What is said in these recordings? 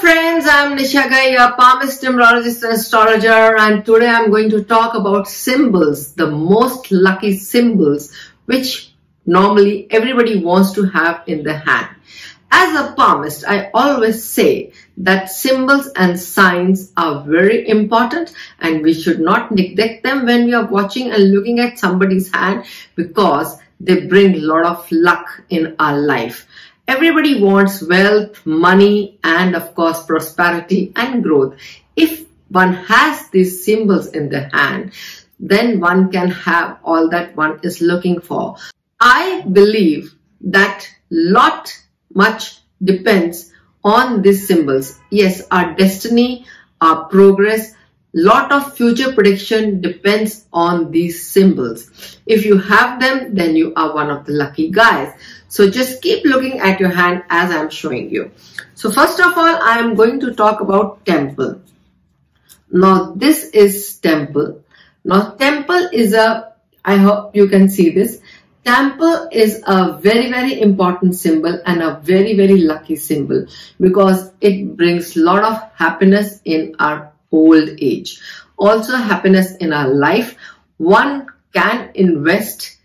friends, I'm Nisha Ghai, a palmist, numerologist and astrologer and today I'm going to talk about symbols, the most lucky symbols which normally everybody wants to have in the hand. As a palmist, I always say that symbols and signs are very important and we should not neglect them when we are watching and looking at somebody's hand because they bring a lot of luck in our life. Everybody wants wealth, money, and of course prosperity and growth. If one has these symbols in the hand, then one can have all that one is looking for. I believe that lot much depends on these symbols. Yes, our destiny, our progress, lot of future prediction depends on these symbols. If you have them, then you are one of the lucky guys. So just keep looking at your hand as I'm showing you. So first of all, I am going to talk about temple. Now this is temple. Now temple is a, I hope you can see this. Temple is a very very important symbol and a very very lucky symbol because it brings a lot of happiness in our old age. Also happiness in our life. One can invest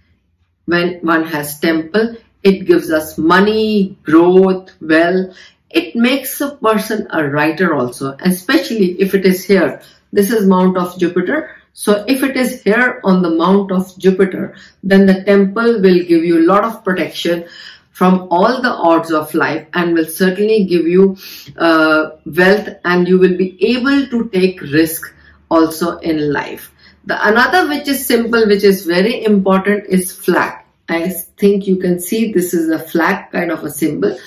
when one has temple it gives us money, growth, wealth. It makes a person a writer also, especially if it is here. This is Mount of Jupiter. So if it is here on the Mount of Jupiter, then the temple will give you a lot of protection from all the odds of life and will certainly give you uh, wealth and you will be able to take risk also in life. The another which is simple, which is very important is flag. I think you can see this is a flag kind of a symbol.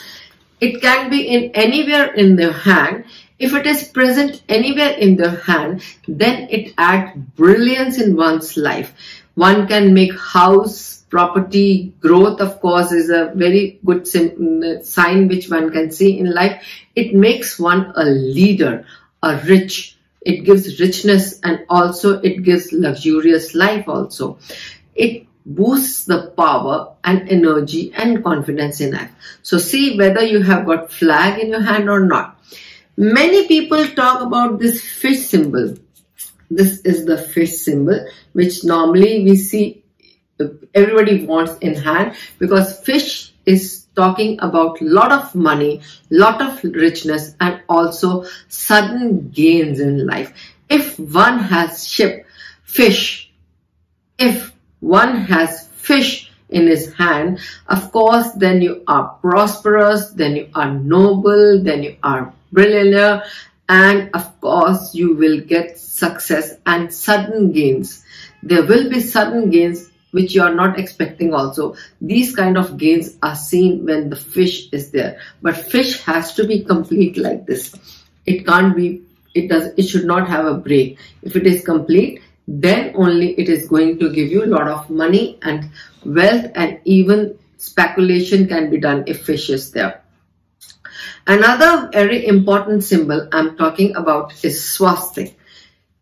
It can be in anywhere in the hand. If it is present anywhere in the hand, then it adds brilliance in one's life. One can make house, property, growth of course is a very good sign which one can see in life. It makes one a leader, a rich. It gives richness and also it gives luxurious life also. It boosts the power and energy and confidence in life. So see whether you have got flag in your hand or not. Many people talk about this fish symbol. This is the fish symbol which normally we see uh, everybody wants in hand because fish is talking about lot of money, lot of richness and also sudden gains in life. If one has ship, fish, if one has fish in his hand, of course, then you are prosperous, then you are noble, then you are brilliant, and of course, you will get success and sudden gains. There will be sudden gains which you are not expecting also. These kind of gains are seen when the fish is there. But fish has to be complete like this. It can't be, it does, it should not have a break. If it is complete, then only it is going to give you a lot of money and wealth and even speculation can be done if fish is there. Another very important symbol I'm talking about is swastik.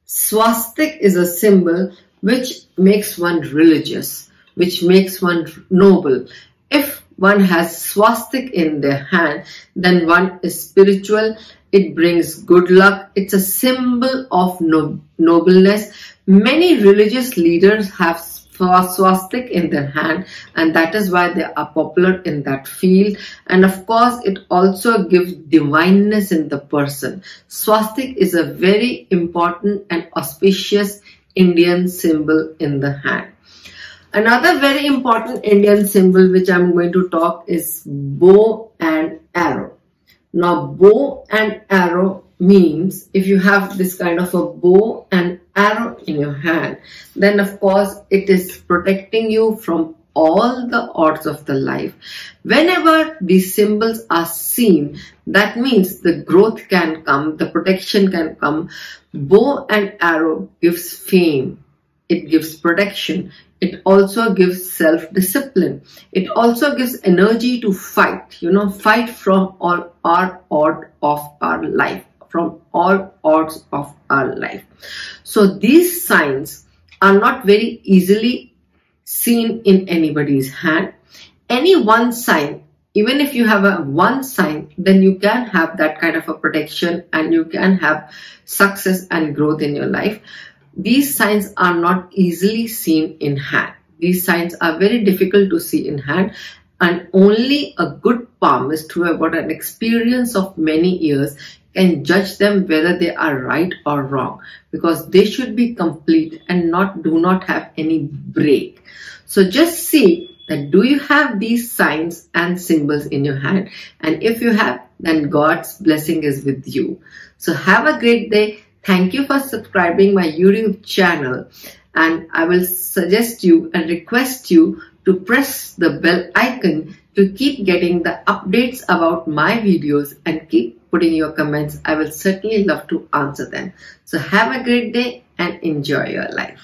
Swastik is a symbol which makes one religious, which makes one noble. If one has swastik in their hand, then one is spiritual. It brings good luck. It's a symbol of no nobleness Many religious leaders have swastik in their hand and that is why they are popular in that field and of course it also gives divineness in the person. Swastik is a very important and auspicious Indian symbol in the hand. Another very important Indian symbol which I'm going to talk is bow and arrow. Now bow and arrow means if you have this kind of a bow and arrow in your hand, then of course it is protecting you from all the odds of the life. Whenever these symbols are seen, that means the growth can come, the protection can come. Bow and arrow gives fame. It gives protection. It also gives self-discipline. It also gives energy to fight, you know, fight from all our odd of our life from all odds of our life. So these signs are not very easily seen in anybody's hand. Any one sign even if you have a one sign, then you can have that kind of a protection and you can have success and growth in your life. These signs are not easily seen in hand. These signs are very difficult to see in hand and only a good palmist who have got an experience of many years can judge them whether they are right or wrong because they should be complete and not do not have any break. So just see that do you have these signs and symbols in your hand and if you have then God's blessing is with you. So have a great day. Thank you for subscribing my YouTube channel and I will suggest you and request you to press the bell icon to keep getting the updates about my videos and keep putting your comments. I will certainly love to answer them. So have a great day and enjoy your life.